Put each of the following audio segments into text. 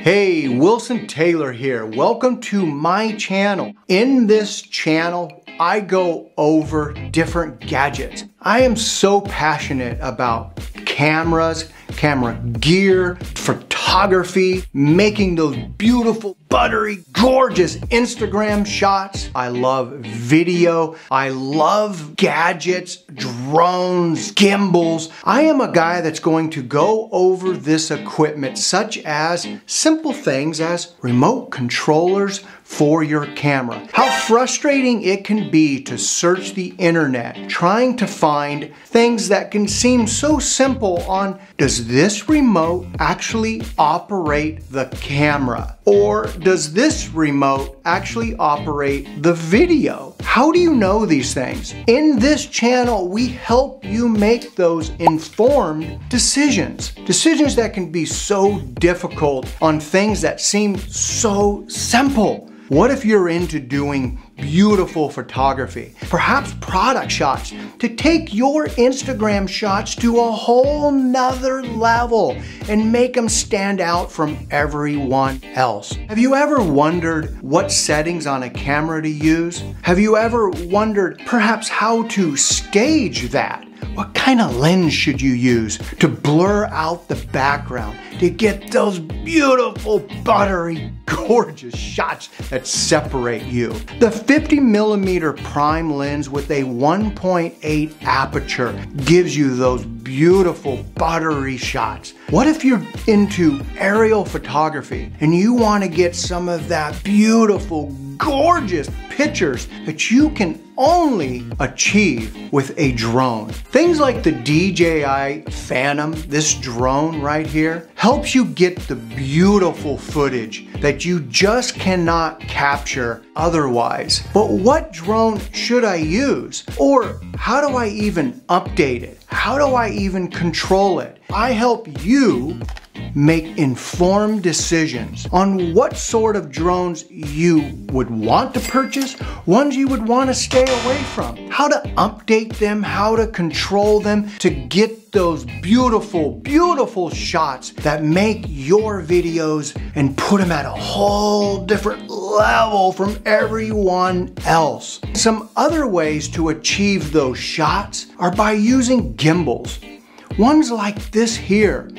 Hey, Wilson Taylor here. Welcome to my channel. In this channel, I go over different gadgets. I am so passionate about cameras, camera gear, photography, making those beautiful, buttery, gorgeous Instagram shots. I love video. I love gadgets, drones, gimbals. I am a guy that's going to go over this equipment such as simple things as remote controllers for your camera. How frustrating it can be to search the internet trying to find things that can seem so simple on does this remote actually operate the camera? Or does this remote actually operate the video? How do you know these things? In this channel, we help you make those informed decisions. Decisions that can be so difficult on things that seem so simple. What if you're into doing beautiful photography, perhaps product shots, to take your Instagram shots to a whole nother level and make them stand out from everyone else? Have you ever wondered what settings on a camera to use? Have you ever wondered perhaps how to stage that? What kind of lens should you use to blur out the background to get those beautiful, buttery, gorgeous shots that separate you? The 50 millimeter prime lens with a 1.8 aperture gives you those beautiful, buttery shots. What if you're into aerial photography and you want to get some of that beautiful, gorgeous pictures that you can only achieve with a drone. Things like the DJI Phantom, this drone right here, helps you get the beautiful footage that you just cannot capture otherwise. But what drone should I use? Or how do I even update it? How do I even control it? I help you make informed decisions on what sort of drones you would want to purchase, ones you would want to stay away from, how to update them, how to control them to get those beautiful, beautiful shots that make your videos and put them at a whole different level from everyone else. Some other ways to achieve those shots are by using gimbals. Ones like this here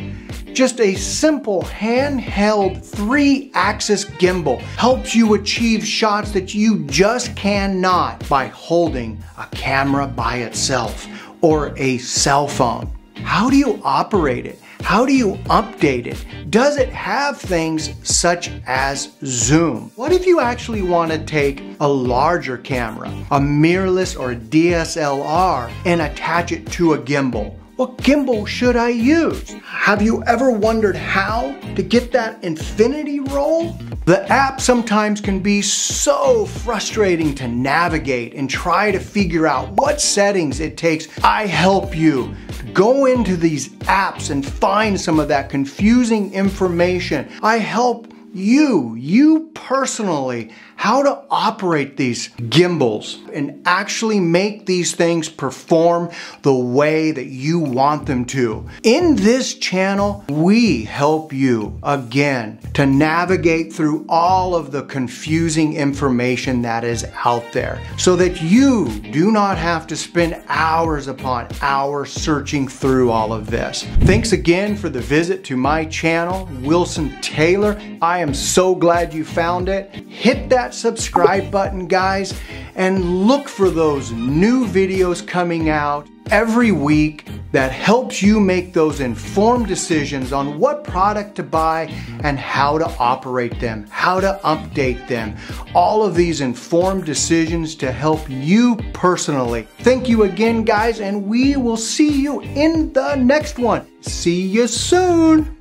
just a simple handheld three axis gimbal helps you achieve shots that you just cannot by holding a camera by itself or a cell phone. How do you operate it? How do you update it? Does it have things such as zoom? What if you actually want to take a larger camera, a mirrorless or a DSLR, and attach it to a gimbal? What gimbal should I use? Have you ever wondered how to get that infinity roll? The app sometimes can be so frustrating to navigate and try to figure out what settings it takes. I help you go into these apps and find some of that confusing information. I help you, you personally, how to operate these gimbals and actually make these things perform the way that you want them to. In this channel, we help you again to navigate through all of the confusing information that is out there so that you do not have to spend hours upon hours searching through all of this. Thanks again for the visit to my channel, Wilson Taylor. I I am so glad you found it. Hit that subscribe button, guys, and look for those new videos coming out every week that helps you make those informed decisions on what product to buy and how to operate them, how to update them. All of these informed decisions to help you personally. Thank you again, guys, and we will see you in the next one. See you soon.